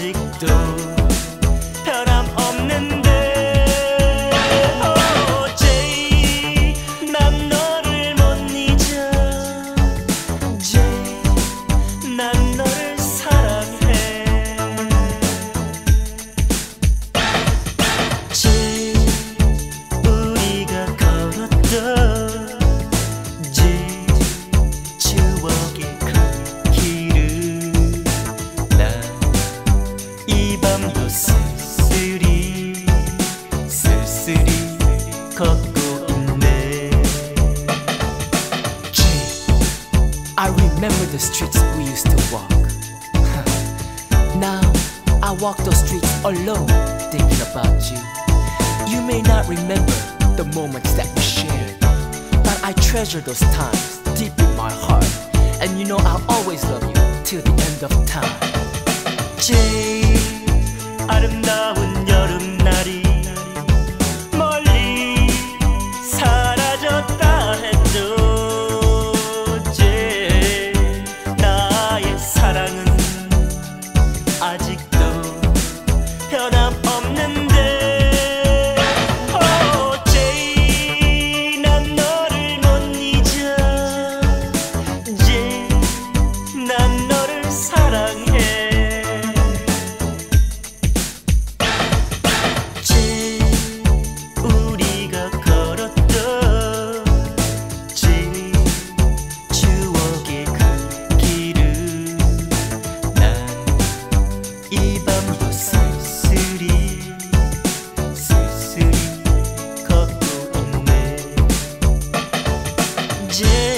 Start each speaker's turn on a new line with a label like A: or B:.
A: contradictor 걷고 있네
B: remember the streets we used to walk. Now I walk those streets alone thinking about you. You may not remember the moments that we shared But I treasure those times deep in my heart. And you know I'll always love you till the end of time.
A: J 아름다운 nanana Just